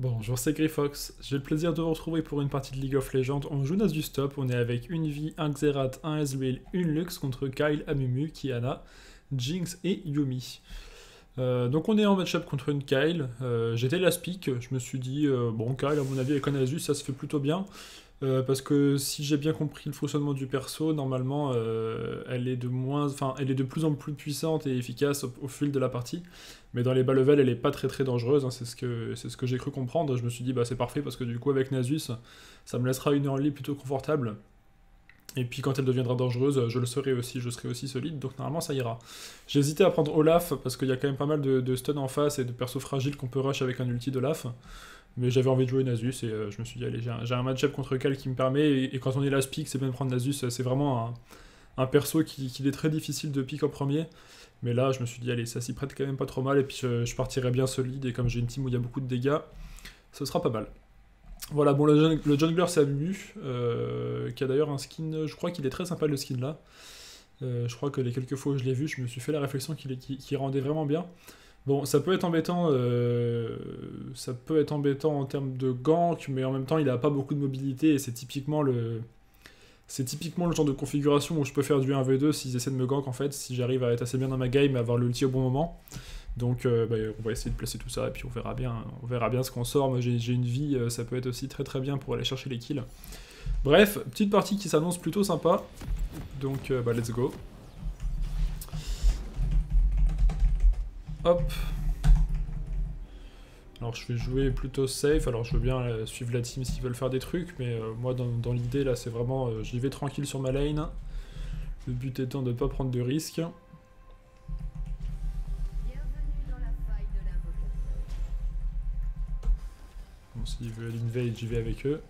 Bonjour, c'est Greyfox. J'ai le plaisir de vous retrouver pour une partie de League of Legends. On joue Nas du stop, on est avec une vie, un Xerath, un Ezreal, une Lux contre Kyle, Amumu, Kiana, Jinx et Yumi. Euh, donc on est en match-up contre une Kyle. Euh, J'étais la speak, je me suis dit, euh, bon Kyle à mon avis avec un Asus ça se fait plutôt bien. Euh, parce que si j'ai bien compris le fonctionnement du perso, normalement, euh, elle est de moins, elle est de plus en plus puissante et efficace au, fil de la partie. Mais dans les bas level, elle est pas très très dangereuse. hein, c'est ce que j'ai cru comprendre. Je me suis dit, bah c'est parfait parce que du coup avec Nasus, ça me laissera une early plutôt confortable. Et puis quand elle deviendra dangereuse, je le serai aussi, je serai aussi solide, donc normalement ça ira. J'ai hésité à prendre Olaf parce qu'il y a quand même pas mal de, de stun en face et de persos fragiles qu'on peut rush avec un ulti d'Olaf. Mais j'avais envie de jouer Nasus et euh, je me suis dit, allez, j'ai un, match-up contre Cal qui me permet. Et, quand on est last pick, c'est bien de prendre Nasus. C'est vraiment un, perso qui, qui est très difficile de pick en premier. Mais là, je me suis dit, allez, ça s'y prête quand même pas trop mal. Et puis je, je partirai bien solide. Et comme j'ai une team où il y a beaucoup de dégâts, ce sera pas mal. Voilà, bon, le, le jungler c'est euh, qui a d'ailleurs un skin, je crois qu'il est très sympa le skin là. Euh, je crois que les quelques fois où je l'ai vu, je me suis fait la réflexion qu'il qu'il qu'il rendait vraiment bien. Bon, ça peut être embêtant, euh, ça peut être embêtant en termes de gank, mais en même temps, il a pas beaucoup de mobilité et c'est typiquement le, c'est typiquement le genre de configuration où je peux faire du 1v2 s'ils essaient de me gank en fait, si j'arrive à être assez bien dans ma game et avoir l'ulti au bon moment. Donc, euh, bah, on va essayer de placer tout ça et puis on verra bien, on verra bien ce qu'on sort. Moi, j'ai une vie, euh, ça peut être aussi très très bien pour aller chercher les kills. Bref, petite partie qui s'annonce plutôt sympa. Donc, bah, let's go. Hop. Alors je vais jouer plutôt safe, alors je veux bien euh, suivre la team s'ils veulent faire des trucs, mais euh, moi dans, dans l'idée là c'est vraiment euh, j'y vais tranquille sur ma lane. Le but étant de ne pas prendre de risques. Bon, s'ils veulent invade, j'y vais avec eux.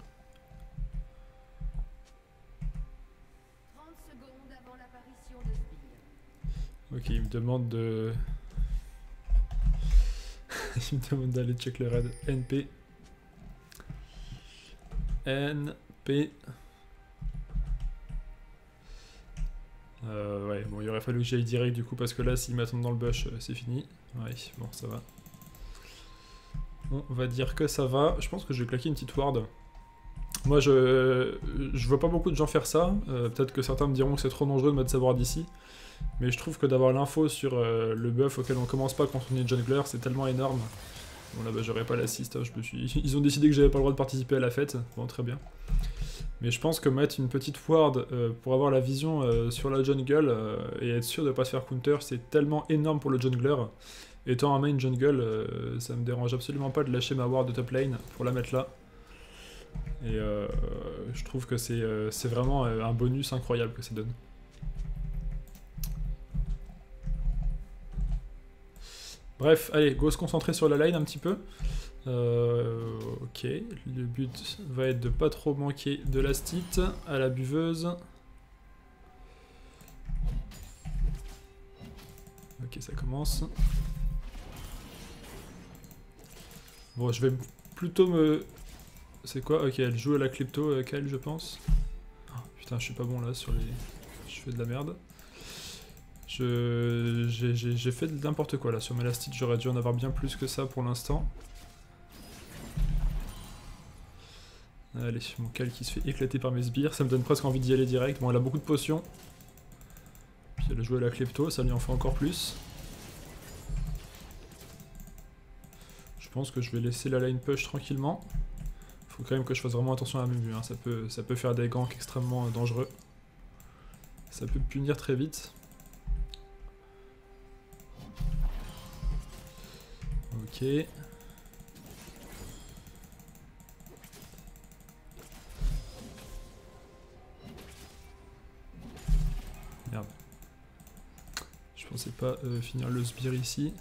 30 secondes avant l'apparition de Sbire. Ok, il me demande de. il me demande d'aller check le raid. NP. NP. Euh, ouais, bon, il aurait fallu que j'aille direct du coup, parce que là, s'ils m'attendent dans le bush, euh, c'est fini. Ouais, bon, ça va. On va dire que ça va. Je pense que je vais claquer une petite ward. Moi, je, vois pas beaucoup de gens faire ça. Euh, Peut-être que certains me diront que c'est trop dangereux de mettre sa ward ici. Mais je trouve que d'avoir l'info sur euh, le buff auquel on commence pas quand on est jungler, c'est tellement énorme. Bon là bah j'aurais pas l'assist, hein, suis... Ils ont décidé que j'avais pas le droit de participer à la fête, bon très bien. Mais je pense que mettre une petite ward euh, pour avoir la vision sur la jungle et être sûr de pas se faire counter, c'est tellement énorme pour le jungler. Étant un main jungle, ça me dérange absolument pas de lâcher ma ward de top lane pour la mettre là. Et euh, je trouve que c'est euh, vraiment euh, un bonus incroyable que ça donne. Bref, allez, go se concentrer sur la line un petit peu. Ok, le but va être de pas trop manquer de l'astite à la buveuse. Ok, ça commence. Bon, je vais plutôt me... C'est quoi Ok, elle joue à la klepto, euh, Kyle, je pense. Ah, putain, je suis pas bon là sur les... Je fais de la merde. Je j'ai- fait n'importe quoi là sur mes j'aurais dû en avoir bien plus que ça pour l'instant. Allez, mon cal qui se fait éclater par mes sbires, ça me donne presque envie d'y aller direct. Bon, elle a beaucoup de potions. Puis elle a joué à la klepto, ça lui en fait encore plus. Je pense que je vais laisser la line push tranquillement. Faut quand même que je fasse vraiment attention à mes buts, hein. ça, peut, ça peut faire des ganks extrêmement euh, dangereux. Ça peut punir très vite. Ok. Merde. Je pensais pas euh, finir le sbire ici.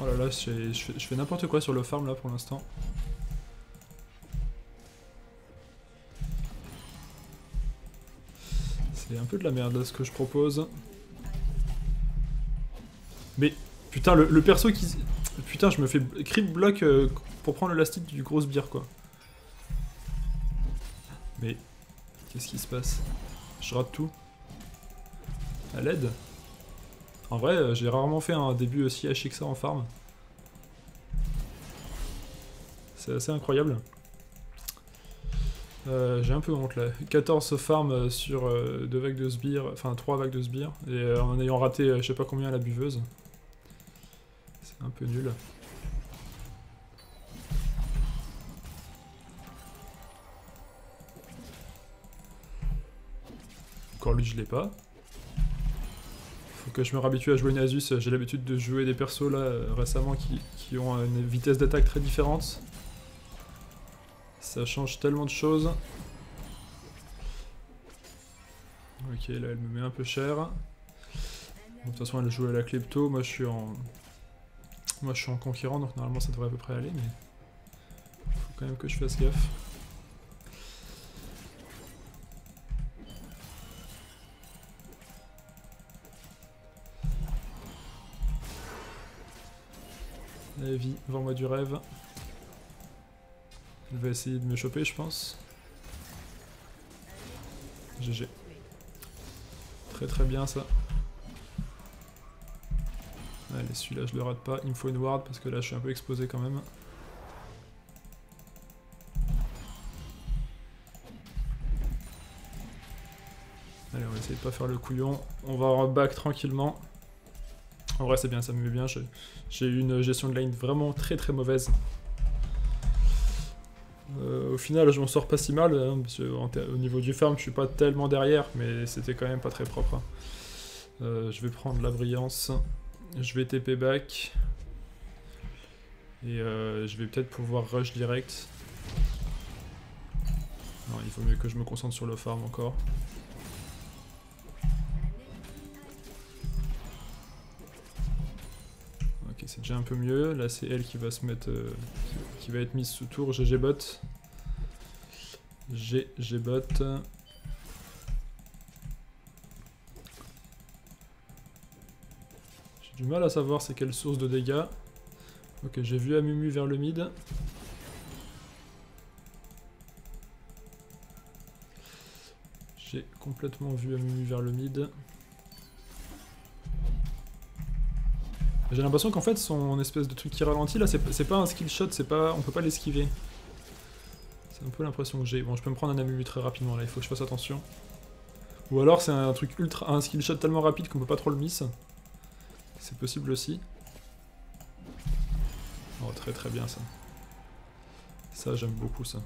Oh là là, je fais n'importe quoi sur le farm là pour l'instant. Un peu de la merde là ce que je propose. Mais putain, le, perso qui. Putain, je me fais crit block euh, pour prendre l'élastique du gros sbire quoi. Mais qu'est-ce qui se passe? Je rate tout. À l'aide En vrai, euh, j'ai rarement fait un début aussi haché que ça en farm. C'est assez incroyable. Euh, J'ai un peu honte là. 14 farms sur euh, deux vagues de sbires, enfin 3 vagues de sbires, et euh, en ayant raté euh, je sais pas combien la buveuse. C'est un peu nul. Encore lui je l'ai pas. Faut que je me réhabitue à jouer Nasus. J'ai l'habitude de jouer des persos là euh, récemment qui ont une vitesse d'attaque très différente. Ça change tellement de choses. Ok, là elle me met un peu cher. De toute façon elle joue à la klepto, moi je suis en... Moi je suis en conquérant donc normalement ça devrait à peu près aller mais... Faut quand même que je fasse gaffe. Allez, vie, vends-moi du rêve. Elle va essayer de me choper, je pense. GG. Très très bien ça. Allez, celui-là je le rate pas. Il me faut une ward parce que là je suis un peu exposé quand même. Allez, on va essayer de pas faire le couillon. On va back tranquillement. En vrai, c'est bien, ça me met bien. J'ai eu une gestion de lane vraiment très très mauvaise. Euh, au final, je m'en sors pas si mal, hein, parce que au niveau du farm, je suis pas tellement derrière, mais c'était quand même pas très propre. hein. Euh, je vais prendre la brillance, je vais TP back, et euh, je vais peut-être pouvoir rush direct. Non, il vaut mieux que je me concentre sur le farm encore. Ok, c'est déjà un peu mieux. Là, c'est elle qui va se mettre, qui va être mise sous tour. GG bot. GG bot. J'ai du mal à savoir c'est quelle source de dégâts. Ok, j'ai vu Amumu vers le mid. J'ai complètement vu Amumu vers le mid. J'ai l'impression qu'en fait son espèce de truc qui ralentit là c'est pas un skill shot, c'est pas. on peut pas l'esquiver. C'est un peu l'impression que j'ai. Bon je peux me prendre un Amumu très rapidement là, il faut que je fasse attention. Ou alors c'est un truc ultra. un skill shot tellement rapide qu'on peut pas trop le miss. C'est possible aussi. Oh très très bien ça. Ça j'aime beaucoup ça.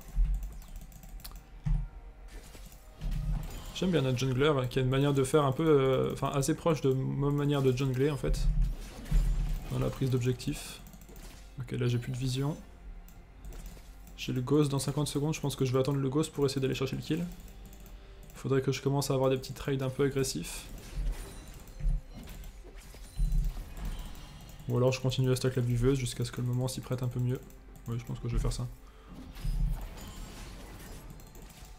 J'aime bien notre jungler qui a une manière de faire un peu. euh, Enfin assez proche de ma manière de jungler en fait dans la prise d'objectif. Ok, là j'ai plus de vision. J'ai le ghost dans 50 secondes, je pense que je vais attendre le ghost pour essayer d'aller chercher le kill. Faudrait que je commence à avoir des petits trades un peu agressifs. Ou alors je continue à stack la buveuse jusqu'à ce que le moment s'y prête un peu mieux. Oui, je pense que je vais faire ça.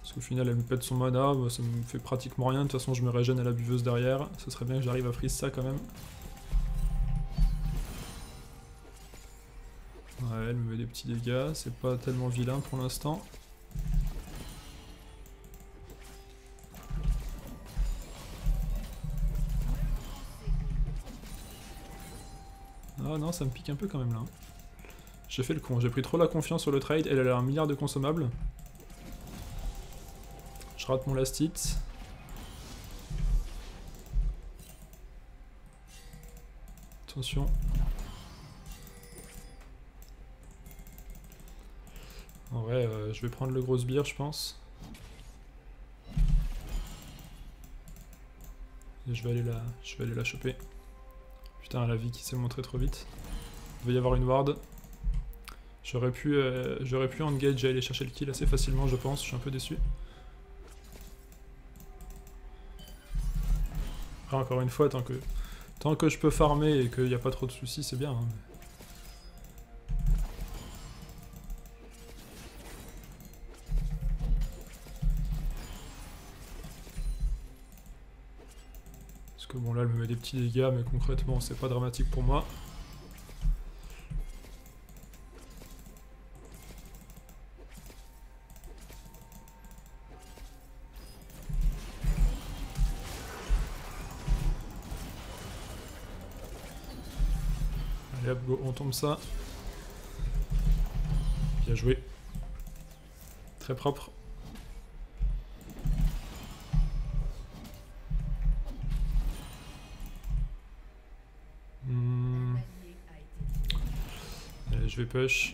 Parce qu'au final elle me pète son mana, moi, ça me fait pratiquement rien, de toute façon je me régène à la buveuse derrière. Ce serait bien que j'arrive à freeze ça quand même. Elle me met des petits dégâts, c'est pas tellement vilain pour l'instant. Ah non, ça me pique un peu quand même là. J'ai fait le con, j'ai pris trop la confiance sur le trade, elle a un milliard de consommables. Je rate mon last hit. Attention. En vrai, euh, je vais prendre le gros sbire, je pense. Et je vais aller la, je vais aller la choper. Putain, la vie qui s'est montrée trop vite. Il va y avoir une ward. J'aurais pu, euh, j'aurais pu engage et aller chercher le kill assez facilement, je pense. Je suis un peu déçu. Encore une fois, tant que, tant que je peux farmer et qu'il n'y a pas trop de soucis, c'est bien. hein. Elle me met des petits dégâts mais concrètement c'est pas dramatique pour moi. Allez hop go on tombe ça. Bien joué. Très propre. Push.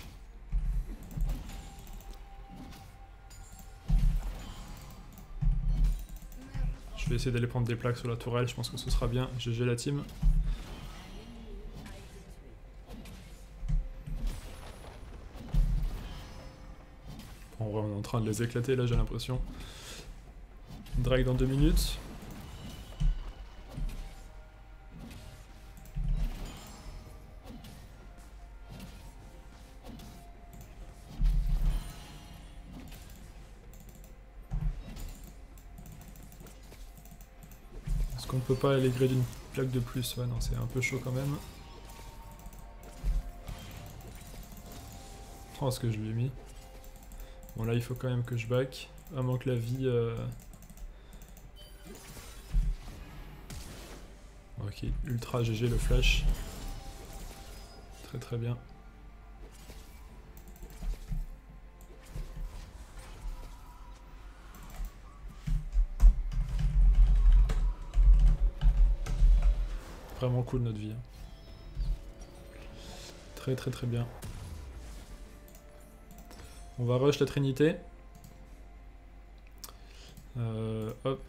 Je vais essayer d'aller prendre des plaques sur la tourelle, je pense que ce sera bien. GG la team. En vrai, on est en train de les éclater là, j'ai l'impression. Drag dans deux minutes. Peut pas allégrer d'une plaque de plus non, c'est un peu chaud quand même. Oh, ce que je lui ai mis. Bon, là, il faut quand même que je back. À moins que la vie. euh, Ok, ultra GG le flash. Très très bien. Vraiment cool notre vie. Très très très bien. On va rush la Trinité. Euh, hop.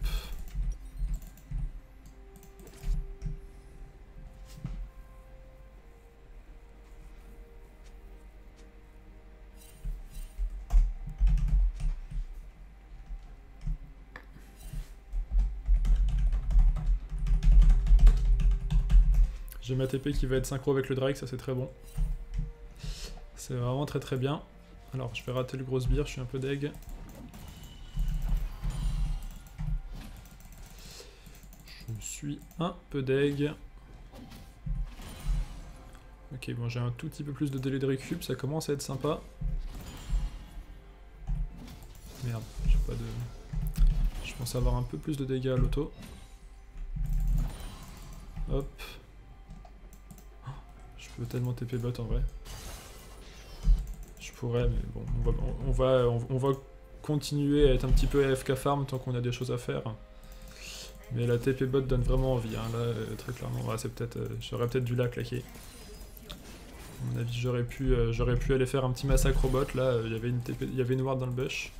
J'ai ma TP qui va être synchro avec le Drake, ça c'est très bon. C'est vraiment très très bien. Alors je vais rater le gros sbire, je suis un peu deg. Je suis un peu deg. Ok, bon j'ai un tout petit peu plus de délai de récup, ça commence à être sympa. Merde, j'ai pas de... Je pense avoir un peu plus de dégâts à l'auto. Hop. Tellement TP bot en vrai. Je pourrais, mais bon, on va, on va, on va continuer à être un petit peu AFK farm tant qu'on a des choses à faire. Mais la TP bot donne vraiment envie, hein, là, euh, très clairement. C'est peut-être, euh, j'aurais peut-être dû la claquer. À mon avis, j'aurais pu, euh, j'aurais pu aller faire un petit massacre au bot. Là, il y avait une TP, il y avait une ward dans le bush.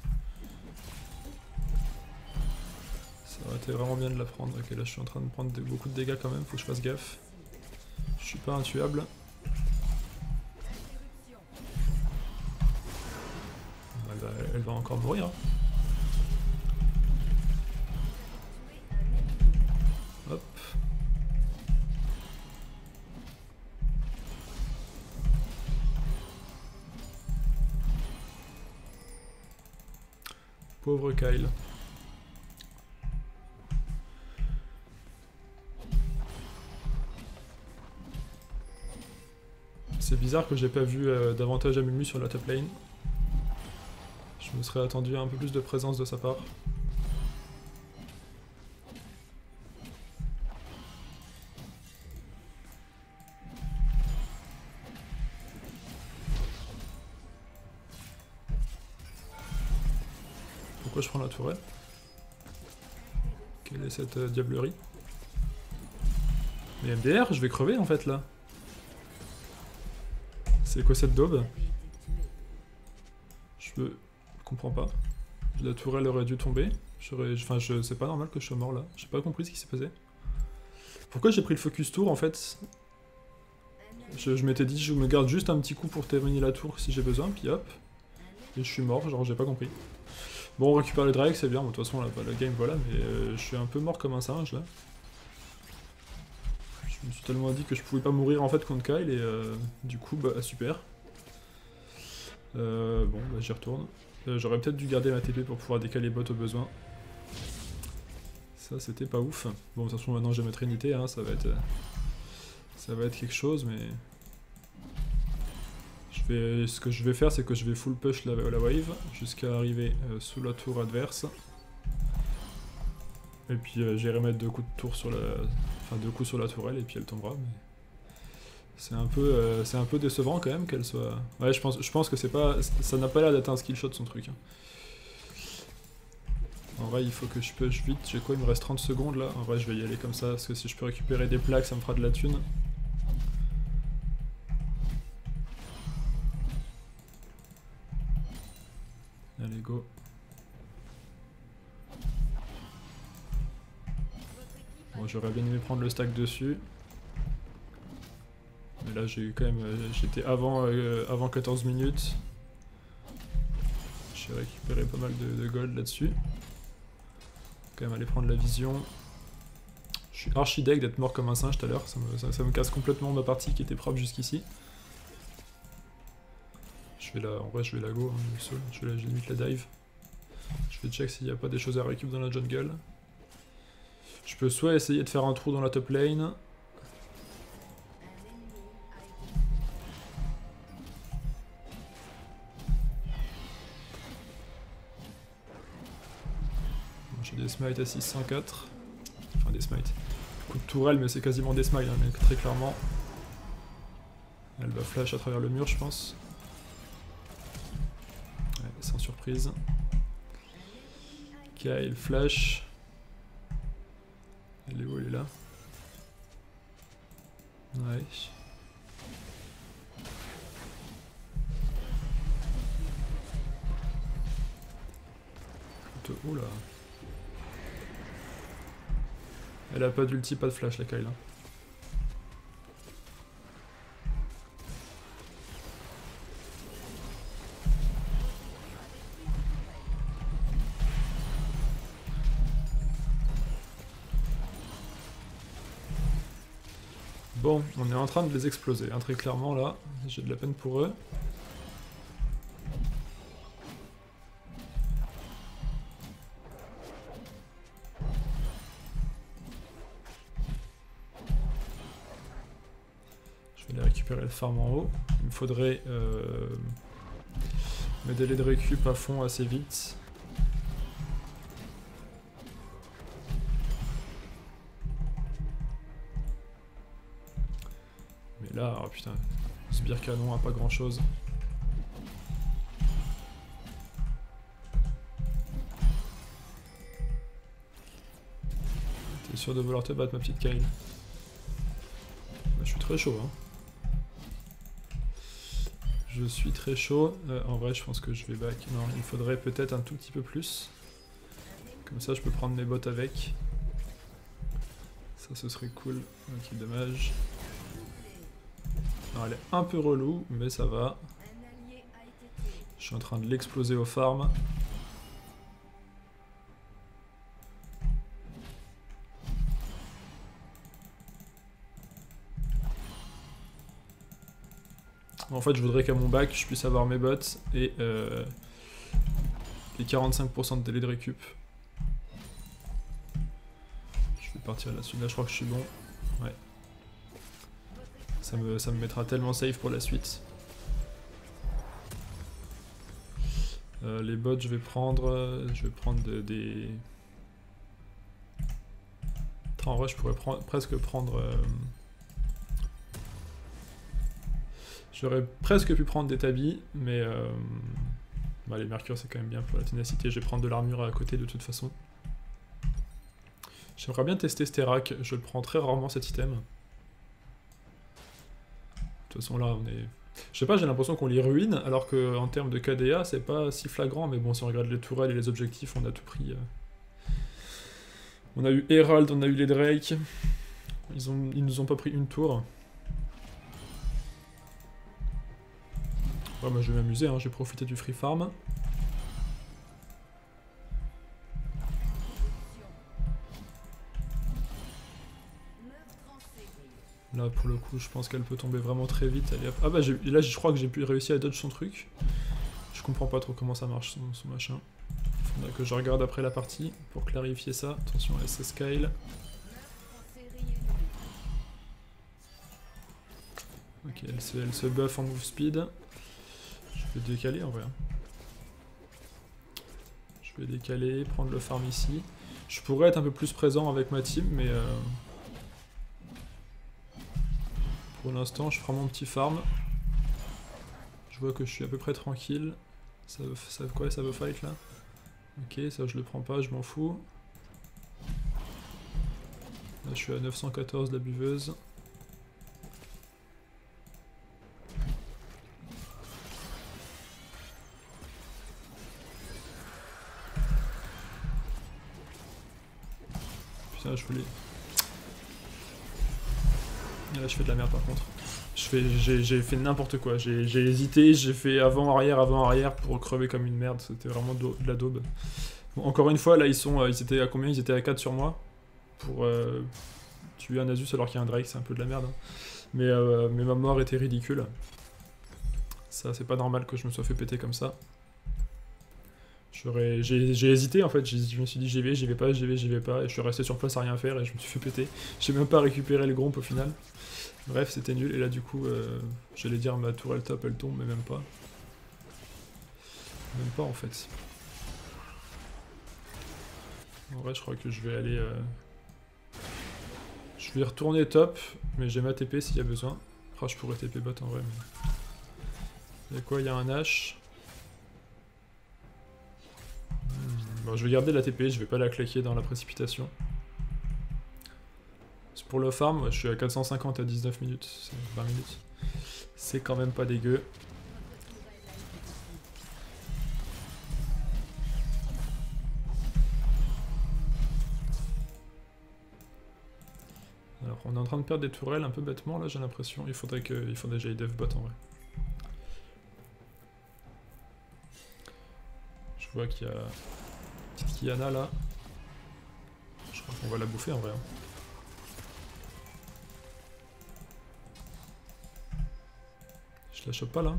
Ça aurait été vraiment bien de la prendre. Ok, là, je suis en train de prendre beaucoup de dégâts quand même. Faut que je fasse gaffe. Je suis pas intuable. Va, elle va encore mourir. hein. Hop. Pauvre Kyle. C'est bizarre que j'ai pas vu euh, davantage Amumu sur la top lane. Me serais attendu un peu plus de présence de sa part. Pourquoi je prends la tourelle? Quelle est cette euh, diablerie? Mais MDR, je vais crever en fait là. C'est quoi cette daube? Je peux... comprends pas. La tourelle aurait dû tomber. Enfin, je... c'est pas normal que je sois mort là. J'ai pas compris ce qui s'est passé. Pourquoi j'ai pris le focus tour en fait? Je, m'étais dit je me garde juste un petit coup pour terminer la tour si j'ai besoin, puis hop. Et je suis mort, genre j'ai pas compris. Bon, on récupère le drag, c'est bien. De toute façon, la, la game, voilà. Mais euh, je suis un peu mort comme un singe là. Je me suis tellement dit que je pouvais pas mourir en fait contre Kyle et euh, du coup, bah super. Euh, bon, bah j'y retourne. Euh, J'aurais peut-être dû garder ma TP pour pouvoir décaler bot au besoin. Ça, c'était pas ouf. Bon, de toute façon, maintenant j'ai ma trinité, hein, ça va être. euh, ça va être quelque chose, mais. Je vais, ce que je vais faire, c'est que je vais full push la, wave jusqu'à arriver euh, sous la tour adverse. Et puis j'irai mettre deux coups de tour sur la. Enfin deux coups sur la tourelle et puis elle tombera. Mais C'est un peu, euh, un peu décevant quand même qu'elle soit. Ouais, je pense, je pense que c'est pas, ça n'a pas l'air d'être un skill shot son truc. hein. En vrai, il faut que je push vite. J'ai quoi Il me reste 30 secondes là? En vrai, je vais y aller comme ça parce que si je peux récupérer des plaques, ça me fera de la thune. Allez, go. Bon, j'aurais bien aimé prendre le stack dessus. Mais là, j'ai eu quand même. euh, J'étais avant, euh, avant 14 minutes. J'ai récupéré pas mal de, gold là-dessus. Quand même aller prendre la vision. Je suis archi deck d'être mort comme un singe tout à l'heure. Ça me, ça- me casse complètement ma partie qui était propre jusqu'ici. Je vais en vrai, je vais la go. hein. Je vais limite la dive. Je vais check s'il n'y a pas des choses à récup dans la jungle. Je peux soit essayer de faire un trou dans la top lane. Smites à 604. Enfin des smites. Coup de tourelle mais c'est quasiment des smites hein, très clairement. Elle va flash à travers le mur je pense. Sans surprise. Kyle flash. Elle est où? Elle est là. Ouais. Oula. Elle a pas d'ulti, pas de flash la Kyle. hein. Bon, on est en train de les exploser, hein, très clairement là. J'ai de la peine pour eux. En haut. Il me faudrait euh, mes délais de récup à fond assez vite. Mais là, oh putain, sbire canon a pas grand chose. T'es sûr de vouloir te battre, ma petite Kyle Bah, Je suis très chaud, hein. Je suis très chaud. Euh, en vrai, je pense que je vais back. Non, il faudrait peut-être un tout petit peu plus. Comme ça, je peux prendre mes bottes avec. Ça, ce serait cool. Ok, dommage. Elle est un peu relou, mais ça va. Je suis en train de l'exploser au farm. En fait, je voudrais qu'à mon bac, je puisse avoir mes bots et euh, les 45% de délai de récup. Je vais partir là-dessus. Là, je crois que je suis bon. Ouais. Ça me, ça me mettra tellement safe pour la suite. Euh, les bots, je vais prendre, euh, je vais prendre de- des. En vrai, je pourrais presque prendre. euh, J'aurais presque pu prendre des tabis, mais euh, bah, les mercures c'est quand même bien pour la ténacité. Je vais prendre de l'armure à côté de toute façon. J'aimerais bien tester Sterak. Je le prends très rarement cet item. De toute façon là, on est je sais pas, j'ai l'impression qu'on les ruine, alors que en termes de KDA, c'est pas si flagrant, mais bon, si on regarde les tourelles et les objectifs, on a tout pris. euh. On a eu Herald, on a eu les Drake. Ils, ont, ils nous ont pas pris une tour. Ouais, moi je vais m'amuser, hein, j'ai profité du free farm. Là, pour le coup, je pense qu'elle peut tomber vraiment très vite. Allez. Ah bah, là, je crois que j'ai pu réussir à dodge son truc. Je comprends pas trop comment ça marche, son, machin. Faudra que je regarde après la partie pour clarifier ça. Attention, SS Kyle. Meurtre en série ennemie. Ok, elle se, elle se buff en move speed. Je vais décaler en vrai. hein. Je vais décaler, prendre le farm ici. Je pourrais être un peu plus présent avec ma team, mais... euh, Pour l'instant, je prends mon petit farm. Je vois que je suis à peu près tranquille. Ça veut, quoi Ça veut fight là? Ok, ça je le prends pas, je m'en fous. Là, je suis à 914 la buveuse. Je voulais. Là, je fais de la merde par contre. J'ai, fait n'importe quoi. J'ai, hésité, j'ai fait avant-arrière, avant-arrière pour crever comme une merde. C'était vraiment de, la daube. Encore une fois, là, ils sont, euh, ils étaient à combien? Ils étaient à 4 sur moi pour euh, tuer un Asus alors qu'il y a un Drake. C'est un peu de la merde. hein. Mais, euh, mais ma mort était ridicule. Ça, c'est pas normal que je me sois fait péter comme ça. J'ai hésité en fait, je me suis dit j'y vais, j'y vais pas, j'y vais, j'y vais pas, et je suis resté sur place à rien faire et je me suis fait péter. J'ai même pas récupéré le gromp au final. Bref, c'était nul, et là du coup, euh, j'allais dire ma tourelle top elle tombe, mais même pas. Même pas en fait. En vrai, je crois que je vais aller. euh, Je vais retourner top, mais j'ai ma TP s'il y a besoin. Ah, je pourrais TP bot en vrai, mais. Il y a quoi? Il y a un H. Je vais garder la TP, je vais pas la claquer dans la précipitation. Pour le farm, je suis à 450 à 19 minutes, c'est 20 minutes. C'est quand même pas dégueu. Alors, on est en train de perdre des tourelles un peu bêtement là, j'ai l'impression. Il faudrait que, il faudrait que j'aille dev bot en vrai. Je vois qu'il y a une petite Kiana là. Je crois qu'on va la bouffer en vrai. hein. Je la chope pas là.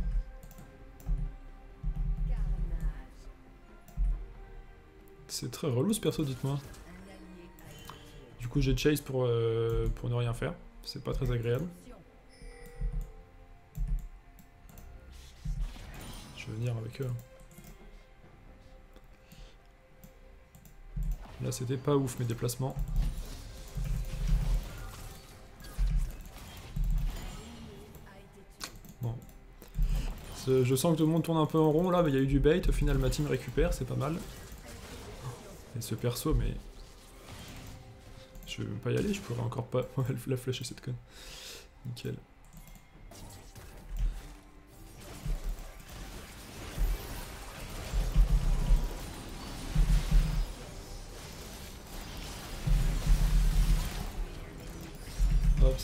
C'est très relou ce perso, dites-moi. A. Du coup, j'ai chase pour, euh, pour ne rien faire. C'est pas très agréable. Je vais venir avec eux. Là, c'était pas ouf mes déplacements. C'est- Je sens que tout le monde tourne un peu en rond là, mais il y a eu du bait. Au final, ma team récupère, c'est pas mal. Et ce perso, mais. Je vais pas y aller, je pourrais encore pas la flasher cette conne. Nickel.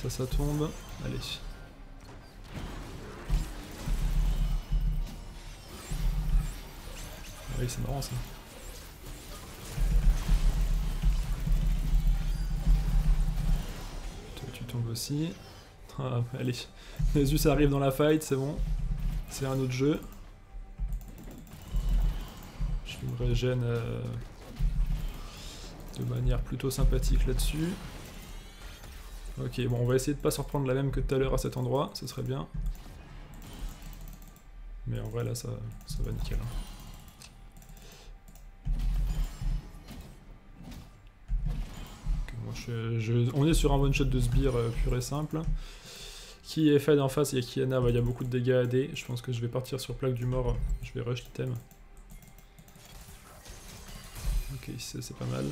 Ça, tombe. Allez. Ah Oui, c'est marrant ça. Toi, tu tombes aussi. Ah, allez, Nasus arrive dans la fight, c'est bon. C'est un autre jeu. Je me régène euh, de manière plutôt sympathique là-dessus. Ok, bon, on va essayer de pas se reprendre la même que tout à l'heure à cet endroit, ce serait bien. Mais en vrai, là, ça, ça va nickel. hein. On est sur un one shot de sbire euh, pur et simple. Qui est Fed en face, il y a Kiana, bah, il y a beaucoup de dégâts AD. Je pense que je vais partir sur plaque du mort, je vais rush l'item. Ok, c'est pas mal.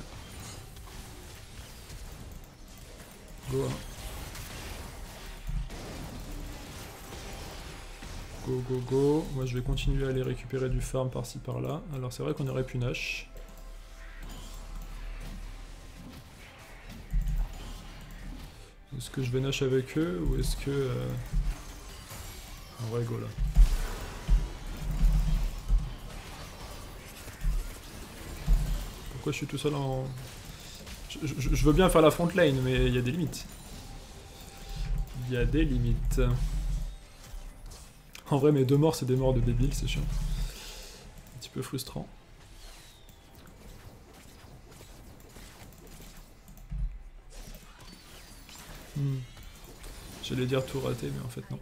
Go. Go, go. Moi, je vais continuer à aller récupérer du farm par-ci par-là. Alors, c'est vrai qu'on aurait pu nash. Est-ce que je vais nash avec eux ou est-ce que. euh, En vrai, go là? Pourquoi je suis tout seul en. Je, veux bien faire la front lane, mais il y a des limites. Il y a des limites. En vrai, mes deux morts, c'est des morts de débiles, c'est chiant. Un petit peu frustrant. Hmm. J'allais dire tout raté, mais en fait non.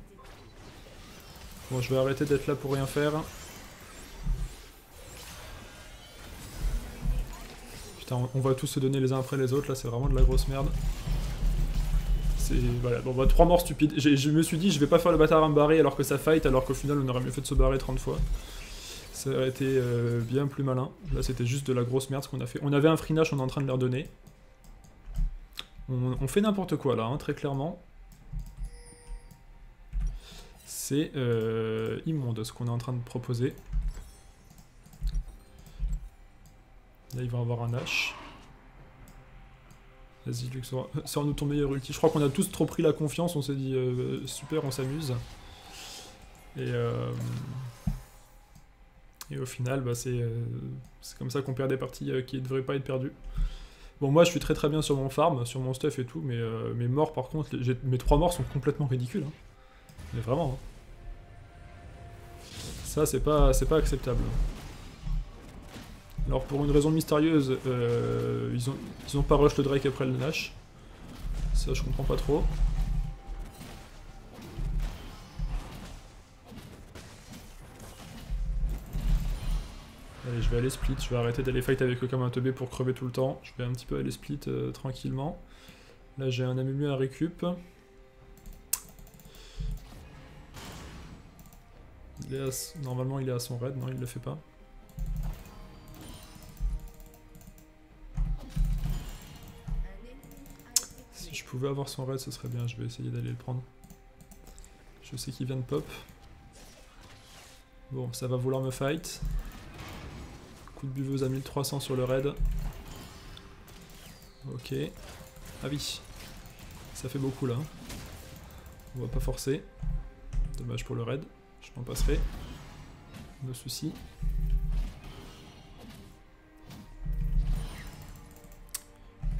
Bon, je vais arrêter d'être là pour rien faire. On- va tous se donner les uns après les autres, là c'est vraiment de la grosse merde. C'est voilà, bon bah 3 morts stupides. Je me suis dit je vais pas faire le bâtard à me barrer alors que ça fight alors qu'au final on aurait mieux fait de se barrer 30 fois. Ça aurait été euh, bien plus malin. Là c'était juste de la grosse merde ce qu'on a fait. On avait un free Nash, on est en train de leur donner. On, on fait n'importe quoi là, hein, très clairement. C'est euh, immonde ce qu'on est en train de proposer. Là ils vont avoir un Nash. Vas-y, Lux, sors- sors-nous ton meilleur ulti. Je crois qu'on a tous trop pris la confiance, on s'est dit euh, super, on s'amuse. Et, euh, et au final, bah, c'est euh, comme ça qu'on perd des parties euh, qui ne devraient pas être perdues. Bon, moi je suis très très bien sur mon farm, sur mon stuff et tout, mais euh, mes morts par contre, mes trois morts sont complètement ridicules. hein. Mais vraiment. hein. Ça, c'est pas, c'est pas acceptable. Alors pour une raison mystérieuse, euh, ils, ont, ils ont pas rush le Drake après le Nash. Ça je comprends pas trop. Allez, je vais aller split, je vais arrêter d'aller fight avec eux comme un teubé pour crever tout le temps. Je vais un petit peu aller split euh, tranquillement. Là j'ai un Amumu à récup. Il est à Normalement il est à son raid, non il le fait pas. Pouvais avoir son raid, ce serait bien. Je vais essayer d'aller le prendre. Je sais qu'il vient de pop. Bon, ça va vouloir me fight. Coup de buveuse à 1300 sur le raid. Ok. Ah oui. Ça fait beaucoup là. hein. On va pas forcer. Dommage pour le raid. Je m'en passerai. No souci.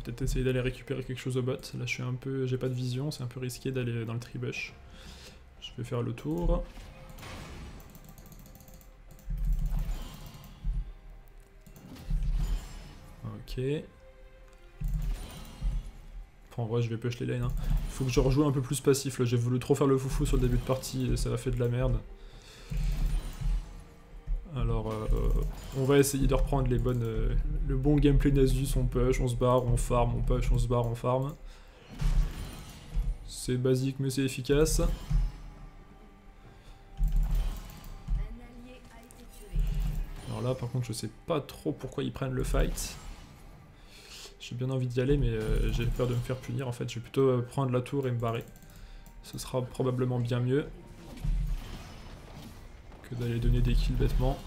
Peut-être essayer d'aller récupérer quelque chose au bot. Là, je suis un peu, j'ai pas de vision, c'est un peu risqué d'aller dans le tribush. Je vais faire le tour. Ok. Enfin, en vrai, je vais push les lanes. hein. Faut que je rejoue un peu plus passif. Là, j'ai voulu trop faire le foufou sur le début de partie ça a fait de la merde. Alors, euh, on va essayer de reprendre les bonnes, euh, le bon gameplay Nasus. On push, on se barre, on farm, on push, on se barre, on farm. C'est basique mais c'est efficace. Alors là, par contre, je sais pas trop pourquoi ils prennent le fight. J'ai bien envie d'y aller, mais euh, j'ai peur de me faire punir. En fait, je vais plutôt prendre la tour et me barrer. Ce sera probablement bien mieux que d'aller donner des kills bêtement.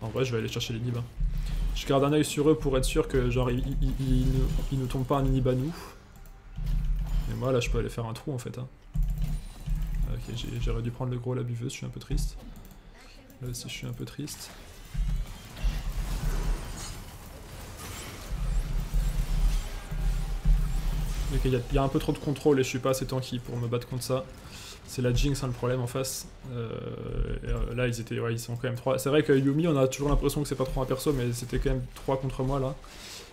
En vrai, je vais aller chercher les hein. Je garde un œil sur eux pour être sûr que genre ils, ne, tombent pas un inhib à nous. Mais moi là, je peux aller faire un trou en fait. hein. Ok, j'ai- j'aurais dû prendre le gros la buveuse. Je suis un peu triste. Là aussi, je suis un peu triste. Ok, il y, a- il y a un peu trop de contrôle et je suis pas assez tanky pour me battre contre ça. C'est la Jinx hein, le problème en face. Euh, euh, là ils étaient, ouais, ils sont quand même trois. C'est vrai que Yumi, on a toujours l'impression que c'est pas trop un perso, mais c'était quand même 3 contre moi là.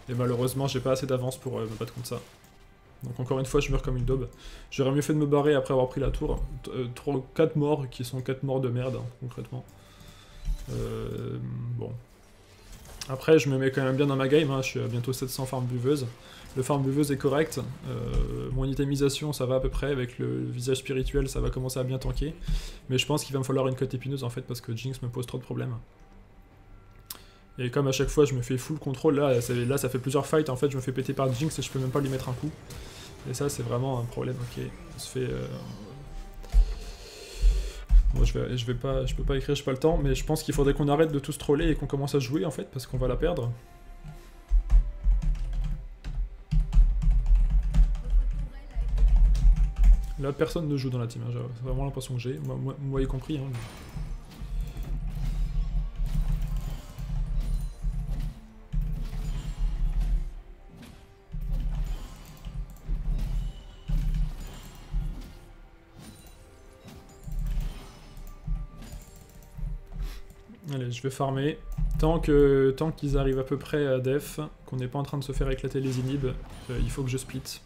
Et malheureusement, j'ai pas assez d'avance pour euh, me battre contre ça. Donc encore une fois, je meurs comme une daube. J'aurais mieux fait de me barrer après avoir pris la tour. 4 morts qui sont 4 morts de merde, hein, concrètement. Bon. Après, je me mets quand même bien dans ma game. hein, Je suis à bientôt 700 farm buveuse. Le farm buveuse est correct. euh, mon itemisation, ça va à peu près. Avec le visage spirituel, ça va commencer à bien tanker. Mais je pense qu'il va me falloir une cote épineuse en fait parce que Jinx me pose trop de problèmes. Et comme à chaque fois je me fais full contrôle, là ça, là ça fait plusieurs fights, en fait je me fais péter par Jinx et je peux même pas lui mettre un coup. Et ça c'est vraiment un problème, ok. On se fait... euh, Moi je vais, je je peux pas écrire, j'ai pas le temps, mais je pense qu'il faudrait qu'on arrête de tous troller et qu'on commence à jouer en fait parce qu'on va la perdre. Là personne ne joue dans la team, hein, j'ai vraiment l'impression que j'ai, moi y compris. hein. Allez, je vais farmer. Tant tant qu'ils arrivent à peu près à def, qu'on n'est pas en train de se faire éclater les inhibs, euh, il faut que je split.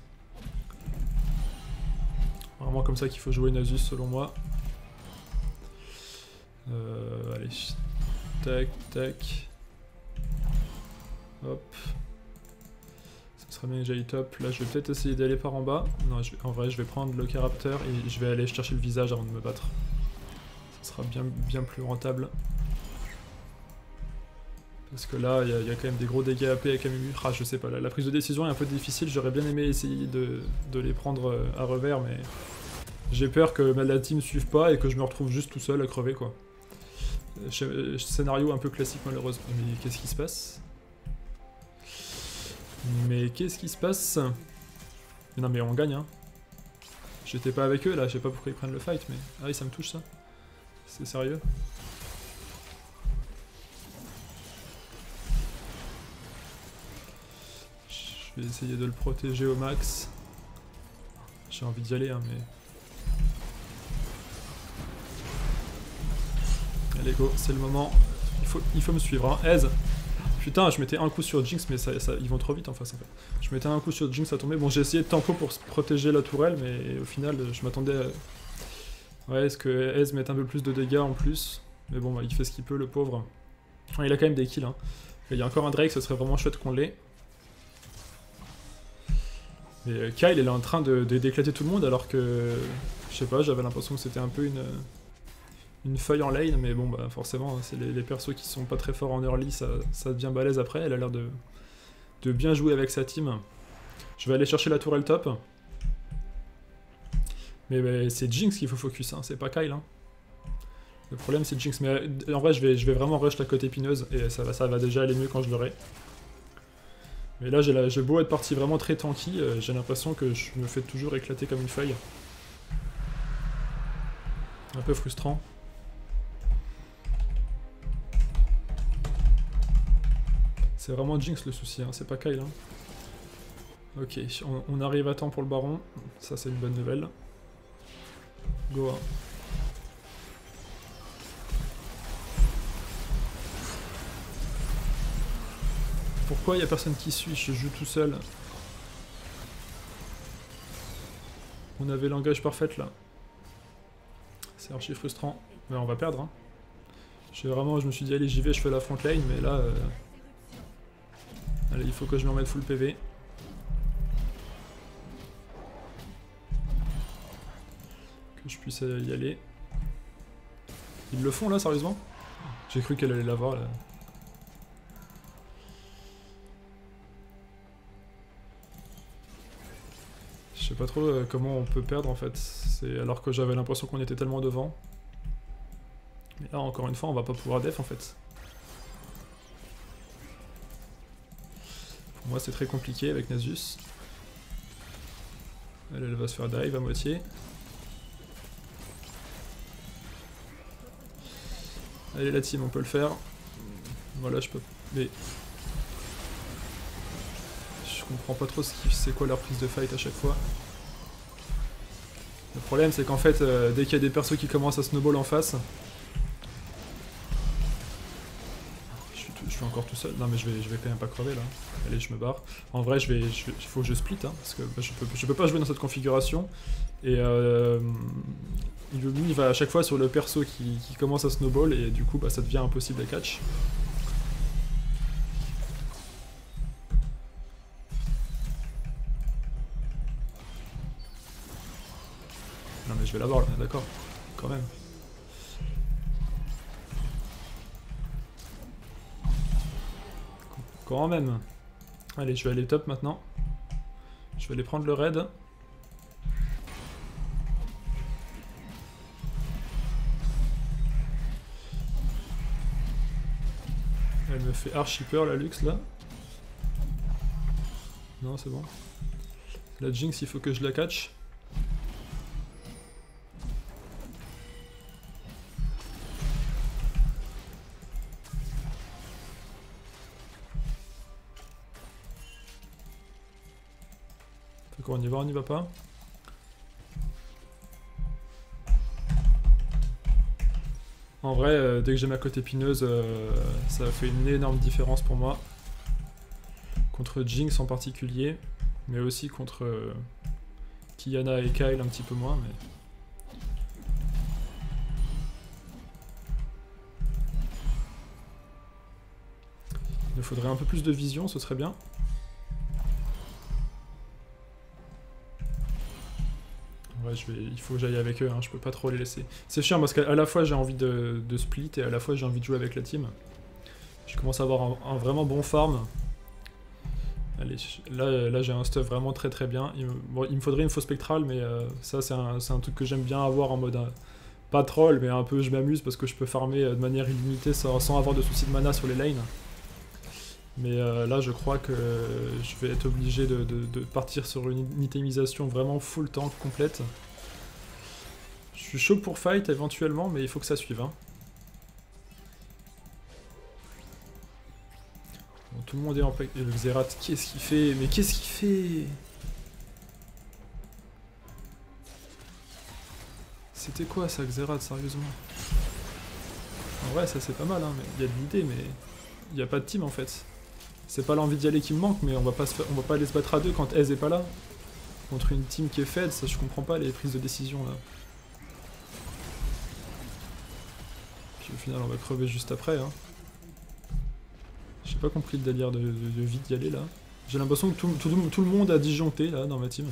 Vraiment comme ça qu'il faut jouer Nasus selon moi. Euh, allez. Tac, tac. Hop. Ce serait bien j'aille top. Là, je vais peut-être essayer d'aller par en bas. Non, en vrai, je vais prendre le Caraptor et je vais aller chercher le visage avant de me battre. Ça sera bien, bien plus rentable. Parce que là, il y, a- quand même des gros dégâts AP avec Amumu. Ah, je sais pas, la, la prise de décision est un peu difficile. J'aurais bien aimé essayer de, les prendre euh, à revers, mais j'ai peur que la team suive pas et que je me retrouve juste tout seul à crever, quoi. Euh, euh, Scénario un peu classique, malheureusement. Mais qu'est-ce qui se passe? Mais qu'est-ce qui se passe? Non, mais on gagne, hein. J'étais pas avec eux, là. Je sais pas pourquoi ils prennent le fight, mais... Ah ça me touche, ça. C'est sérieux? Je vais essayer de le protéger au max. J'ai envie d'y aller, hein, mais... Allez, go, c'est le moment. Il faut, il faut me suivre, hein. Aise Putain, je mettais un coup sur Jinx, mais ça, ils vont trop vite en face, en fait. Je mettais un coup sur Jinx, ça tombait. Bon, j'ai essayé de tempo pour protéger la tourelle, mais au final, je m'attendais à... Ouais, est-ce que Aise mette un peu plus de dégâts en plus? Mais bon, bah, il fait ce qu'il peut, le pauvre. Il a quand même des kills, hein. Il y a encore un Drake, ce serait vraiment chouette qu'on l'ait. Euh, Kyle, il est en train de d'éclater tout le monde alors que. Je sais pas, j'avais l'impression que c'était un peu une. Une feuille en lane, mais bon, bah forcément, hein, c'est les, persos qui sont pas très forts en early, ça, ça devient balèze après. Elle a l'air de, bien jouer avec sa team. Je vais aller chercher la tourelle top. Mais bah, c'est Jinx qu'il faut focus, hein, c'est pas Kyle. hein. Le problème c'est Jinx, mais euh, en vrai je vais, vraiment rush la côte épineuse et ça ça va déjà aller mieux quand je l'aurai. Mais là j'ai beau être parti vraiment très tanky, euh, j'ai l'impression que je me fais toujours éclater comme une feuille. Un peu frustrant. C'est vraiment Jinx le souci, hein, c'est pas Kyle. hein. Ok, on, on arrive à temps pour le baron, ça c'est une bonne nouvelle. Go. hein. Pourquoi il a personne qui suit Je joue tout seul. On avait l'engage parfaite là. C'est archi frustrant. Mais on va perdre. Hein. J'ai vraiment, je me suis dit allez j'y vais, je fais la front lane, mais là, euh, allez il faut que je me remette full PV. Que je puisse y aller. Ils le font là, sérieusement? J'ai cru qu'elle allait l'avoir là. Je sais pas trop euh, comment on peut perdre en fait. C'est alors que j'avais l'impression qu'on était tellement devant. Mais là encore une fois on va pas pouvoir def en fait. Pour moi c'est très compliqué avec Nasus. Elle, elle va se faire dive à moitié. Allez la team on peut le faire. Voilà je peux. Mais. Je comprends pas trop c'est quoi leur prise de fight à chaque fois. Le problème c'est qu'en fait euh, dès qu'il y a des persos qui commencent à snowball en face. Je suis, je encore tout seul. Non mais je vais, je vais quand même pas crever là. Allez je me barre. En vrai je vais. Il faut que je split hein, parce que bah, je, peux, je peux pas jouer dans cette configuration. Et euh, Yumi va à chaque fois sur le perso qui, qui commence à snowball et du coup bah, ça devient impossible à catch. Vais l'avoir d'accord. Quand même. Quand même. Allez, je vais aller top maintenant. Je vais aller prendre le raid. Elle me fait archi peur la luxe là. Non, c'est bon. La Jinx, il faut que je la catch. Qu'on y va, on y va pas. En vrai, euh, dès que j'ai ma côte épineuse, euh, ça fait une énorme différence pour moi. Contre Jinx en particulier, mais aussi contre euh, Kiana et Kyle un petit peu moins. Il me faudrait un peu plus de vision, ce serait bien. Ouais, il faut que j'aille avec eux, hein, je peux pas trop les laisser. C'est chiant parce qu'à la fois j'ai envie de, split et à la fois j'ai envie de jouer avec la team. Je commence à avoir un, vraiment bon farm. Allez, là, là j'ai un stuff vraiment très très bien. Il il me faudrait une faux spectrale, mais euh, ça c'est un, un truc que j'aime bien avoir en mode... euh, pas troll, mais un peu je m'amuse parce que je peux farmer euh, de manière illimitée sans, sans avoir de soucis de mana sur les lanes. Mais euh, là, je crois que je vais être obligé de, partir sur une itemisation vraiment full tank complète. Je suis chaud pour fight éventuellement, mais il faut que ça suive. hein. Bon, tout le monde est en pack. Le Xerath, qu'est-ce qu'il fait? Mais qu'est-ce qu'il fait? C'était quoi ça, Xerath, sérieusement? En vrai, ça c'est pas mal, hein, il y a de l'idée, mais il n'y a pas de team en fait. C'est pas l'envie d'y aller qui me manque, mais on va pas, on va pas aller se battre à deux quand Ez est pas là. Contre une team qui est fed, ça je comprends pas les prises de décision là. Puis au final on va crever juste après. Hein. J'ai pas compris le délire de, de- de vite d'y aller là. J'ai l'impression que tout, le monde a disjoncté là dans ma team.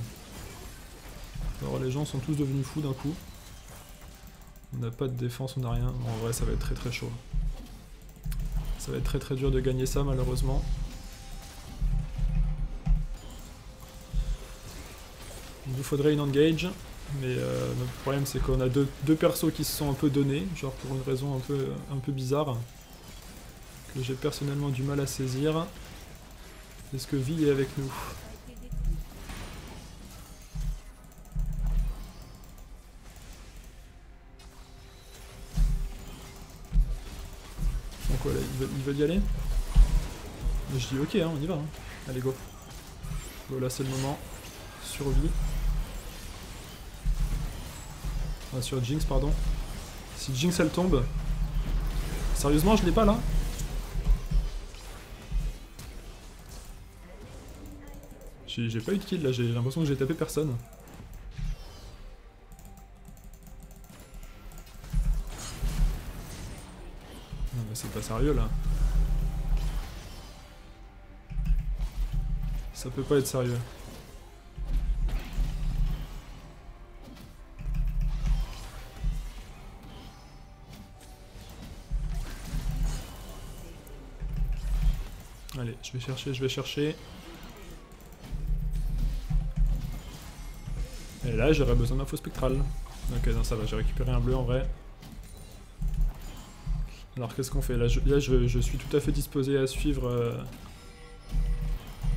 Alors les gens sont tous devenus fous d'un coup. On n'a pas de défense, on n'a rien. En vrai ça va être très très chaud. Ça va être très très dur de gagner ça malheureusement. Il nous faudrait une engage, mais euh, notre problème c'est qu'on a deux, deux persos qui se sont un peu donnés, genre pour une raison un peu, un peu bizarre, que j'ai personnellement du mal à saisir. Est-ce que Vi est avec nous? Donc voilà, ils veulent, ils veulent y aller? Je dis ok, hein, on y va. hein. Allez go. Go, là c'est le moment. Survie. Ah, sur Jinx, pardon. Si Jinx elle tombe. Sérieusement, je l'ai pas là J'ai pas eu de kill là, j'ai l'impression que j'ai tapé personne. Non mais c'est pas sérieux là. Ça peut pas être sérieux. Chercher, je vais chercher. Et là, j'aurais besoin d'info spectrale. Ok, non, ça va, j'ai récupéré un bleu en vrai. Alors, qu'est-ce qu'on fait? Là, je, là je suis tout à fait disposé à suivre. euh,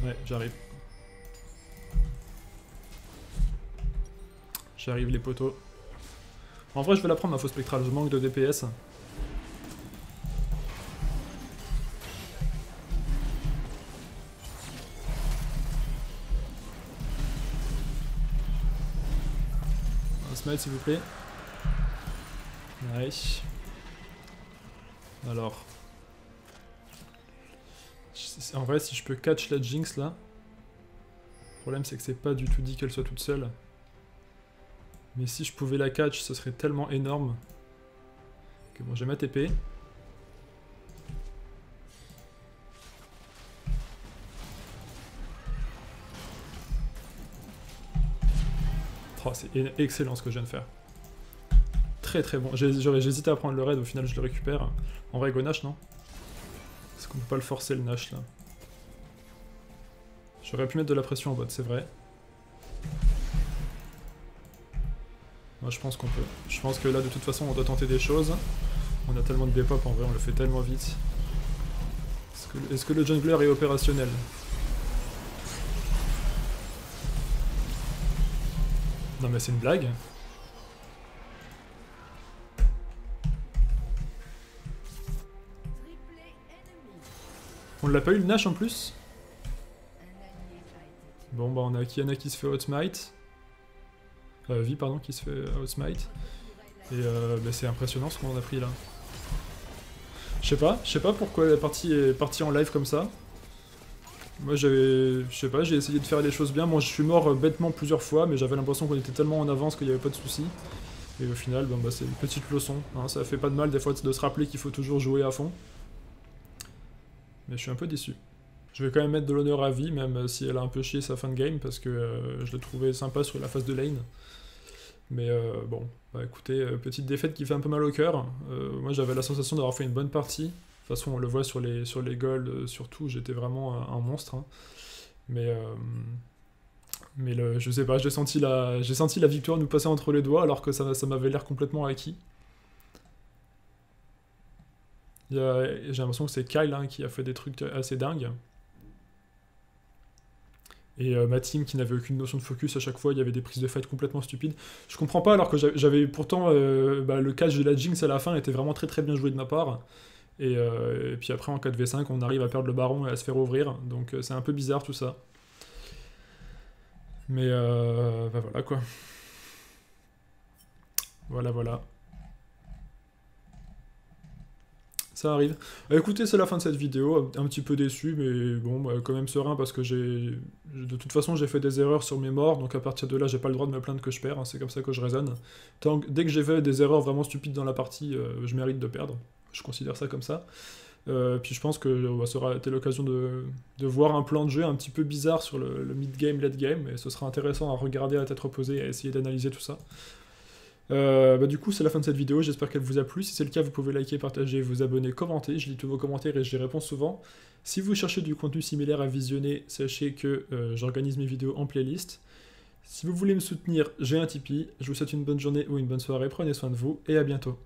Ouais, j'arrive. J'arrive, les poteaux. En vrai, je vais la prendre, ma fausse spectrale. Je manque de DPS. S'il vous plaît. Nice. Alors. En vrai, si je peux catch la Jinx là. Le problème, c'est que c'est pas du tout dit qu'elle soit toute seule. Mais si je pouvais la catch, ce serait tellement énorme. Que bon, j'ai ma TP. Oh, c'est excellent ce que je viens de faire. Très très bon. Hésité à prendre le raid, au final je le récupère. En vrai, go Nash, non? Est-ce qu'on peut pas le forcer le Nash là J'aurais pu mettre de la pression en bot, c'est vrai. Moi je pense qu'on peut. Je pense que là de toute façon on doit tenter des choses. On a tellement de dépop en vrai, on le fait tellement vite. Est-ce que, est-ce que le jungler est opérationnel? Non mais c'est une blague. On l'a pas eu le Nash en plus? Bon bah on a Kiana qui se fait Outsmite. Euh, Vi pardon qui se fait euh, Outsmite. Et euh, bah, c'est impressionnant ce qu'on a pris là. Je sais pas, je sais pas pourquoi la partie est partie en live comme ça. Moi j'avais, je sais pas, j'ai essayé de faire les choses bien. Moi je suis mort euh, bêtement plusieurs fois, mais j'avais l'impression qu'on était tellement en avance qu'il y avait pas de soucis. Et au final, bah, c'est une petite leçon. hein. Ça fait pas de mal des fois de se rappeler qu'il faut toujours jouer à fond. Mais je suis un peu déçu. Je vais quand même mettre de l'honneur à vie, même si elle a un peu chié sa fin de game, parce que euh, je l'ai trouvé sympa sur la phase de lane. Mais euh, bon, bah écoutez, euh, petite défaite qui fait un peu mal au cœur. Euh, moi j'avais la sensation d'avoir fait une bonne partie. Toute façon, on le voit sur les, sur les euh, surtout, j'étais vraiment un, monstre. hein. Mais, euh, mais le, je sais pas, j'ai senti, la, j'ai senti la victoire nous passer entre les doigts alors que ça, ça m'avait l'air complètement acquis. J'ai l'impression que c'est Kyle hein, qui a fait des trucs assez dingues. Et euh, ma team qui n'avait aucune notion de focus à chaque fois, il y avait des prises de fight complètement stupides. Je comprends pas alors que j'a- j'avais pourtant bah, le catch de la Jinx à la fin était vraiment très très bien joué de ma part. Et, euh, et puis après en 4v5 on arrive à perdre le baron et à se faire ouvrir. Donc euh, c'est un peu bizarre tout ça. Mais euh, bah voilà quoi. Voilà voilà. Ça arrive. Euh, écoutez, c'est la fin de cette vidéo. Un petit peu déçu, mais bon, bah, quand même serein parce que j'ai. De toute façon, j'ai fait des erreurs sur mes morts, donc à partir de là, j'ai pas le droit de me plaindre que je perds. hein, c'est comme ça que je raisonne. Tant dès que j'ai fait des erreurs vraiment stupides dans la partie, je mérite de perdre. Je considère ça comme ça. Euh, puis je pense que ça aura été l'occasion de, de voir un plan de jeu un petit peu bizarre sur le, le mid-game, late-game, et ce sera intéressant à regarder à tête reposée et à essayer d'analyser tout ça. Euh, bah, du coup, c'est la fin de cette vidéo. J'espère qu'elle vous a plu. Si c'est le cas, vous pouvez liker, partager, vous abonner, commenter. Je lis tous vos commentaires et j'y réponds souvent. Si vous cherchez du contenu similaire à visionner, sachez que euh, j'organise mes vidéos en playlist. Si vous voulez me soutenir, j'ai un Tipeee. Je vous souhaite une bonne journée ou une bonne soirée. Prenez soin de vous et à bientôt.